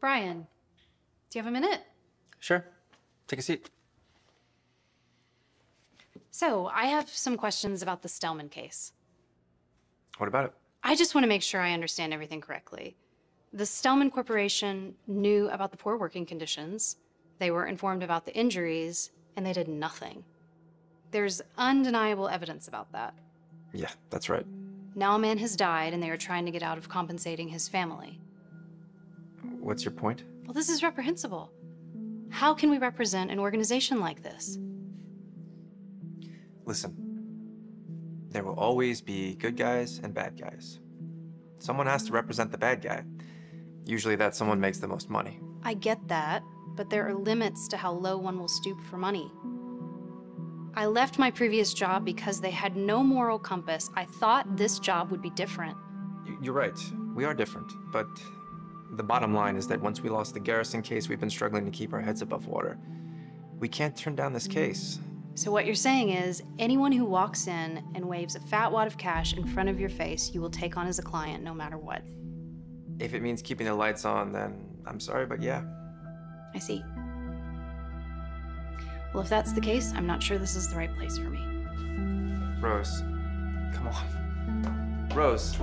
Brian, do you have a minute? Sure. Take a seat. So, I have some questions about the Stellman case. What about it? I just want to make sure I understand everything correctly. The Stellman Corporation knew about the poor working conditions, they were informed about the injuries, and they did nothing. There's undeniable evidence about that. Yeah, that's right. Now a man has died, and they are trying to get out of compensating his family. What's your point? Well, this is reprehensible. How can we represent an organization like this? Listen, there will always be good guys and bad guys. Someone has to represent the bad guy. Usually that someone makes the most money. I get that, but there are limits to how low one will stoop for money. I left my previous job because they had no moral compass. I thought this job would be different. You're right. We are different. But the bottom line is that once we lost the Garrison case, we've been struggling to keep our heads above water. We can't turn down this case. So, what you're saying is anyone who walks in and waves a fat wad of cash in front of your face, you will take on as a client no matter what. If it means keeping the lights on, then I'm sorry, but yeah. I see. Well, if that's the case, I'm not sure this is the right place for me. Rose, come on. Rose,